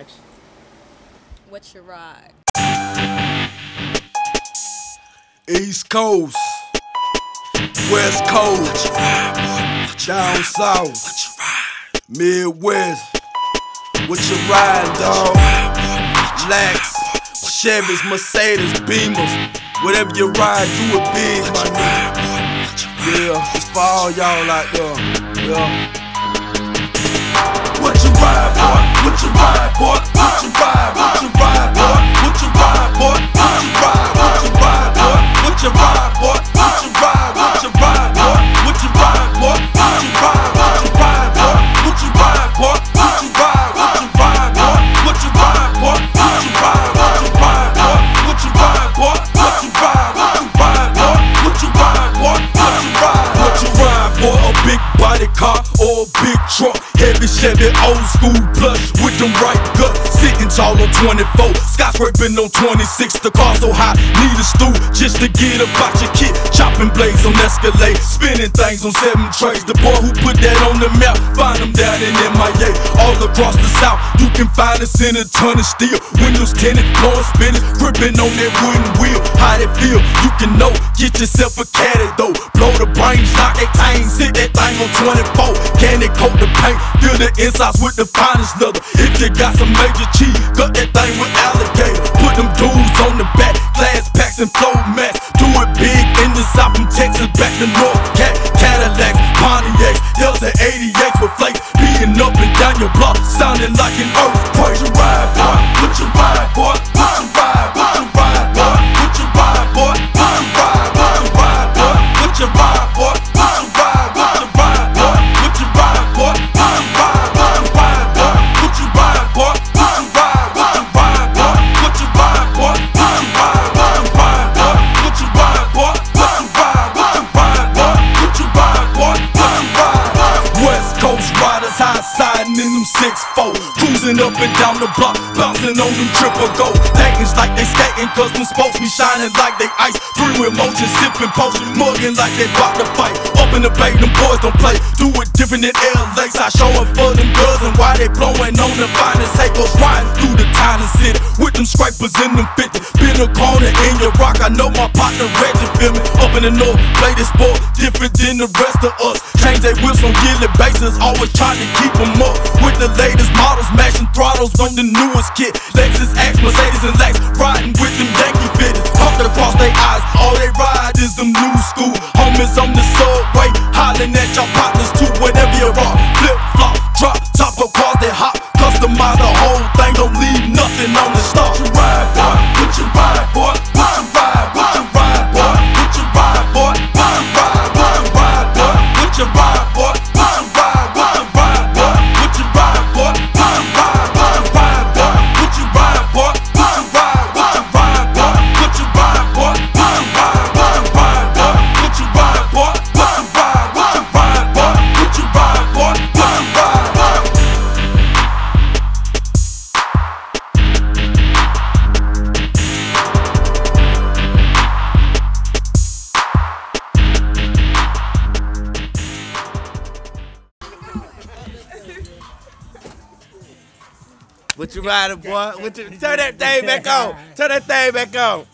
Action. What's your ride? East Coast, West Coast, down south, Midwest. What you ride, dog? Lax, Chevys, Mercedes, Beamers. Whatever you ride, do it big, my nigga. Yeah, it's for all y'all out there. Yeah. What you ride, big truck? Heavy Chevy, old school plush with them right guts. Sitting tall on 24, skyscraping on 26. The car so high, need a stool just to get about your kit. Chopping blades on Escalade, spinning things on seven trays. The boy who put that on the map, find him down in MIA. All across the can find us in a ton of steel. Windows tinted, floor spinning, gripping on that wooden wheel. How they feel, you can know. Get yourself a caddy though. Blow the brains, knock that tang, sit that thing on 24. Candy coat the paint, fill the insides with the finest leather. If you got some major cheese, cut that thing with alligator. Put them dudes on the back, glass packs and flow mats. Do it big in the south from Texas back to North Cat, Cadillacs, Pontiacs, Delta 88s with flakes down your block, sounding like an earthquake. What you ride, boy? What you ride, boy? What you ride? What you ride, boy? What you ride, boy? What you ride? What you ride, boy? What you ride, boy? What you ride? What you ride, boy? What you ride, boy? What you ride? What you ride, boy? What you ride, boy? What you ride? What you ride, boy? What you ride, boy? West Coast riders high siding in them six four, cruising up and down the block, bouncing on them triple go. Dating like they skating, cause them spokes be shining like they ice. Three with motion, sipping potion, mugging like they bout to fight. Up in the bay, them boys don't play. Do it different than LA's. I show up for them girls and why they blowing on the finest. Take us riding through the town and city with them scrapers in them 50. Been a corner in your rock, I know my partner Reggie feel me. Up in the north, play this sport different than the rest of us. Change their wheels on yearly basis, always trying to keep them up with the latest models, mashing throttles on the newest kit. Lexus X, Mercedes, and Lex, riding with them Yankee fitters. Talking across their eyes, all they ride is them new school homies on the subway, hollering at your partners too. Whatever you rock, What you riding, boy? What you, turn that thing back on. Turn that thing back on.